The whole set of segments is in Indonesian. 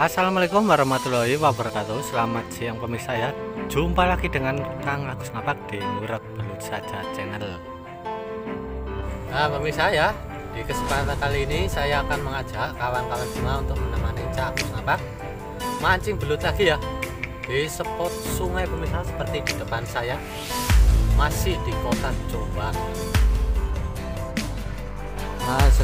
Assalamualaikum warahmatullahi wabarakatuh. Selamat siang pemirsa ya. Jumpa lagi dengan Kang Agus Ngapak di Ngurak Belut Saja channel. Nah pemirsa ya Di kesempatan kali ini saya akan mengajak kawan-kawan semua untuk menemani Cak Agus Ngapak Mancing belut lagi ya. Di spot sungai pemirsa seperti di depan saya Masih di kota Jombang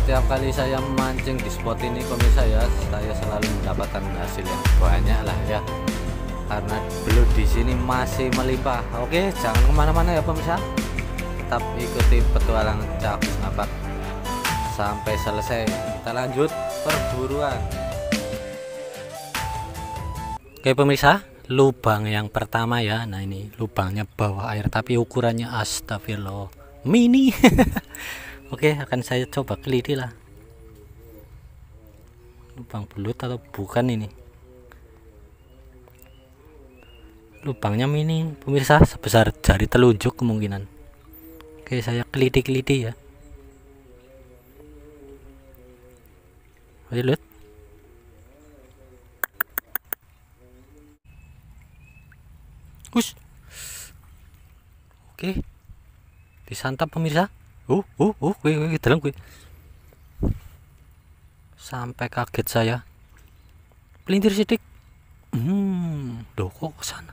setiap kali saya memancing di spot ini pemirsa ya, saya selalu mendapatkan hasil yang banyak lah ya. Karena belut di sini masih melimpah. Oke, jangan ke mana-mana ya pemirsa. Tetap ikuti petualangan Cak Ngapak sampai selesai. Kita lanjut perburuan. Oke pemirsa, lubang yang pertama ya. Nah ini lubangnya bawah air tapi ukurannya astagfirullah mini. Oke, akan saya coba keliti lah. Lubang belut atau bukan ini? Lubangnya mini, pemirsa, sebesar jari telunjuk kemungkinan. Oke, saya keliti-keliti ya. Oke, lihat. Hush. Oke. Disantap pemirsa uh uh uh kue kue dalam kue sampai kaget saya. Pelintir sidik. Hmm loh kok ke sana?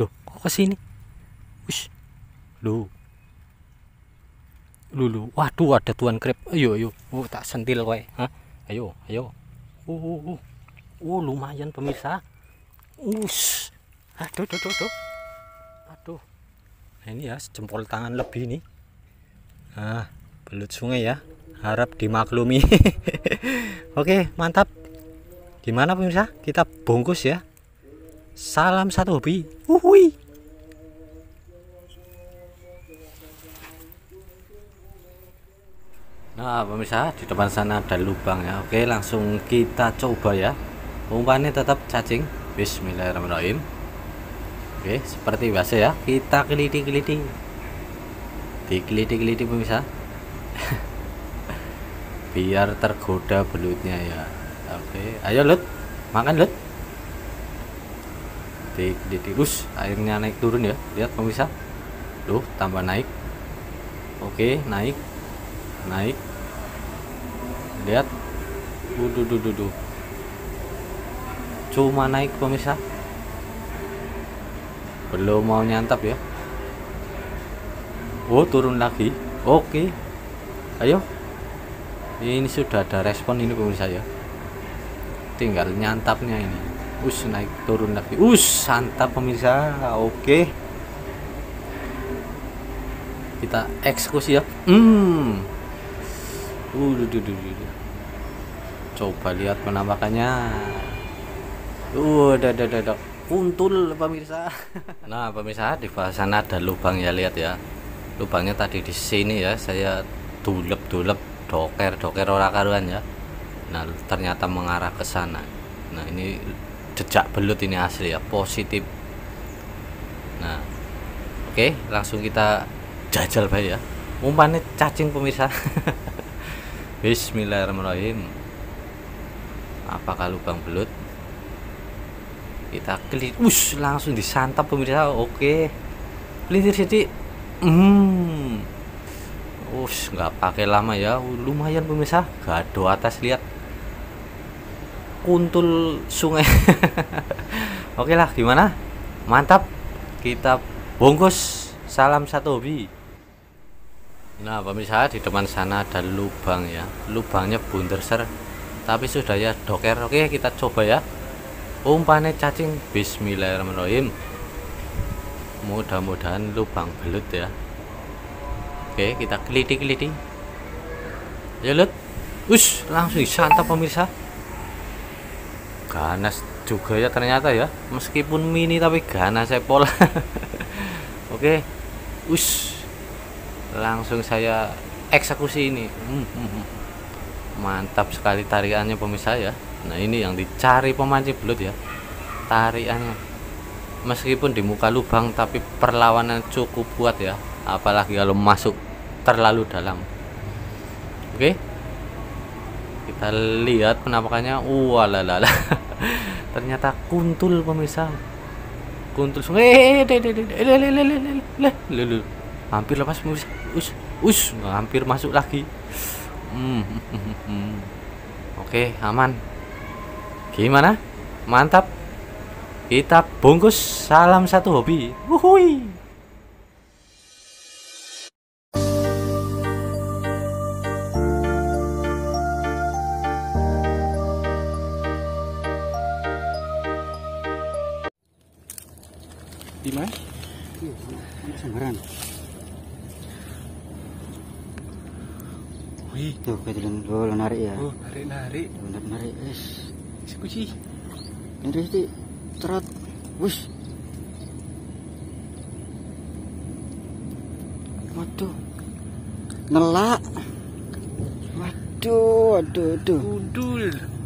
Loh kok ke sini? Ush. lu lu lu waduh ada tuan krep. Ayo ayo. Oh tak sentil kowe. Hah? ayo ayo. Uh, uh, uh. oh lumayan pemirsa. Us aduh aduh aduh aduh. Nah, ini ya jempol tangan lebih nih Nah, belut sungai ya. Harap dimaklumi. Oke, mantap. Gimana pemirsa? Kita bungkus ya. Salam satu hobi. Uhui. Nah, pemirsa, di depan sana ada lubang ya. Oke, langsung kita coba ya. Umpannya tetap cacing. Bismillahirrahmanirrahim. Oke, seperti biasa ya. Kita keliti-keliti dikeliti-keliti pemirsa. Biar tergoda belutnya ya. Oke ayo lut. Makan lut. Dikeliti. Terus airnya naik turun ya. Lihat pemirsa. Tuh tambah naik. Oke naik. Naik. Lihat. Dudu dudu dudu cuma naik pemirsa. Belum mau nyantap ya Oh turun lagi. Oke. Ayo. Ini sudah ada respon ini pemirsa ya. Tinggal nyantapnya ini. Us naik turun lagi. Us santap pemirsa. Oke. Kita eksekusi ya. Hmm. Uh, duh, duh, duh. Coba lihat penampakannya. Uh, dah, dah, dah, dah. Kuntul pemirsa. Nah, pemirsa di sana ada lubang ya. Lihat ya lubangnya tadi di sini ya saya dulep dulep doker doker ora karuan ya. Nah ternyata mengarah ke sana. Nah ini jejak belut ini asli ya positif. Nah oke langsung kita jajal baik ya. Umpannya cacing pemirsa. Bismillahirrahmanirrahim. Apakah lubang belut? Kita klik us langsung disantap pemirsa. Oke. Pelintir sedikit hmm. Us nggak pakai lama ya. Lumayan pemirsa. Gado atas lihat. Kuntul sungai. Oke lah gimana? Mantap. Kita bungkus. Salam satu hobi. Nah pemirsa di depan sana ada lubang ya. Lubangnya bundar ser. Tapi sudah ya doker. Oke kita coba ya. Umpannya cacing. Bismillahirrahmanirrahim. Mudah-mudahan lubang belut ya oke kita keliti-keliti ya lut. Us langsung disantap pemirsa. Ganas juga ya ternyata ya. Meskipun mini tapi ganas pola. Oke. Us langsung saya eksekusi ini. Hmm, hmm, hmm. mantap sekali tarikannya pemirsa ya. Nah ini yang dicari pemancing belut ya. Tarikannya. Meskipun di muka lubang tapi perlawanan cukup kuat ya. Apalagi kalau masuk terlalu dalam oke okay? kita lihat penampakannya walalala ternyata kuntul pemirsa kuntul sungai hampir lepas pemirsa us us hampir masuk lagi oke okay, aman gimana mantap kita bungkus salam satu hobi wuhui Di mana? Wih, Tuh, kebetulan lo narik ya. oh narik-narik. Bener narik, es. Eksekusi. Ini sih cerot. Wush. Waduh. Nelak. Waduh, waduh, waduh. Kudul.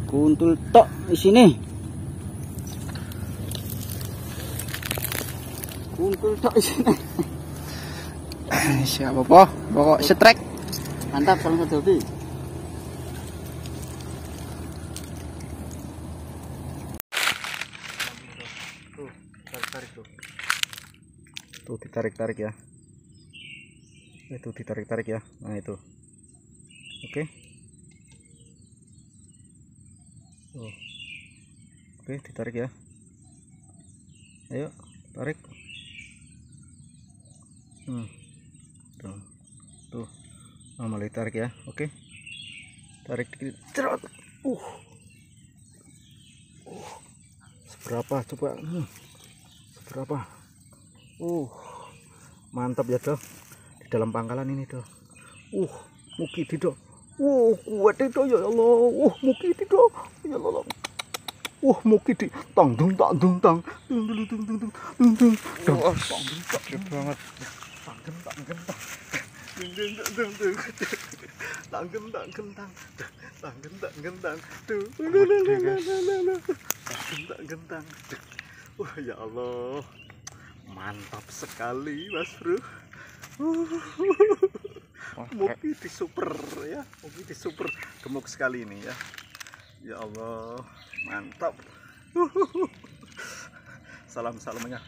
Kuntul tok di sini. Tok sini. Siapa po? Pokok setrek. Mantap satu hobi. Tuh, tarik-tarik tuh. Tuh ditarik-tarik ya. Itu ditarik-tarik ya. Nah, itu. Oke. Tuh. Oke, ditarik ya. Ayo, tarik. Hmm. Tuh. Tuh. Nah, tarik ya. Oke. Tarik dikit. Cerot. Uh. Uh. Seberapa coba? Hmm. Seberapa? Uh. Mantap ya, Dok. Di dalam pangkalan ini, Dok. Uh, muki Dok. Uh, kuat Dok ya Allah. Uh, muki Dok. Ya Allah. Uh, muki di tang dung tang dung tang. Dung dung dung dung dung dung dung. Dung, dung. Tang dung kentang kentang kentang kentang kentang kentang kentang kentang wah ya Allah mantap sekali mas bro. Mopi di super ya. Mopi di super gemuk sekali ini ya. Ya Allah mantap. Salam salamnya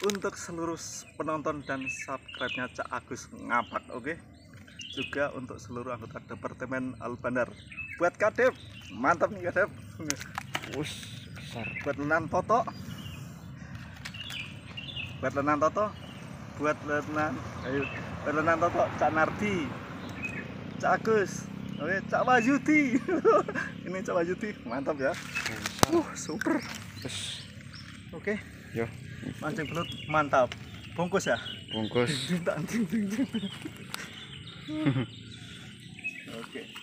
untuk seluruh penonton dan subscribe-nya Cak Agus Ngapak, oke? Juga untuk seluruh anggota Departemen Albandar. Buat Kadep, mantap nih Kadep. Wush, besar. Buat Lenan Toto. Buat Lenan Toto. Buat Lenan, ayo. Buat Lenan Toto, Cak Nardi. Cak Agus. Oke, Cak Wahyudi. Ini Cak Wahyudi, mantap ya. Uh, super. Oke. Yo. Mancing belut mantap. Bungkus ya. Bungkus. Ding, dang,